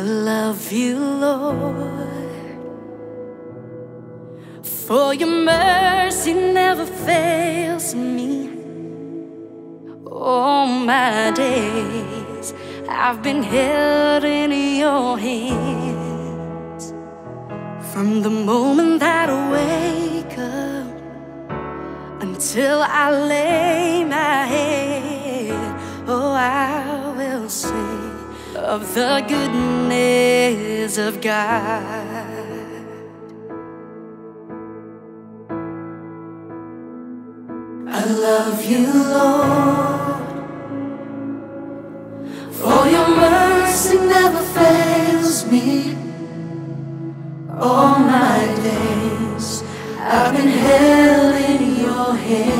I love you, Lord, for your mercy never fails me. All my days I've been held in your hands from the moment that I wake up until I lay my head. Oh, I will sing of the goodness of God. I love you, Lord, for your mercy never fails me. All my days I've been held in your hands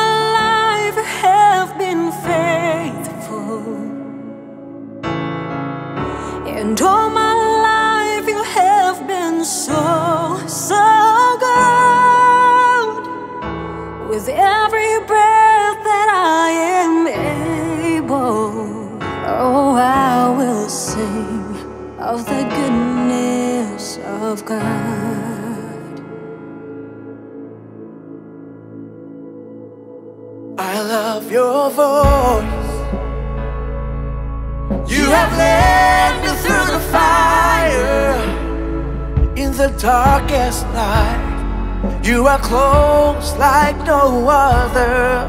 sing of the goodness of God. I love your voice. You have led me through the fire in the darkest night. You are close like no other.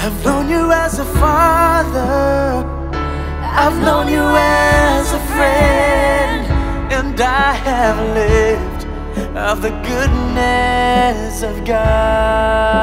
I've known you as a father. I've known you as a friend, and I have lived of the goodness of God.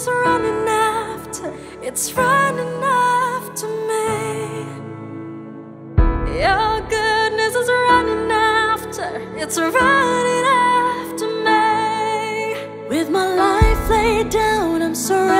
Is running after, it's running after me. Your goodness is running after, it's running after me. With my life laid down, I'm surrendered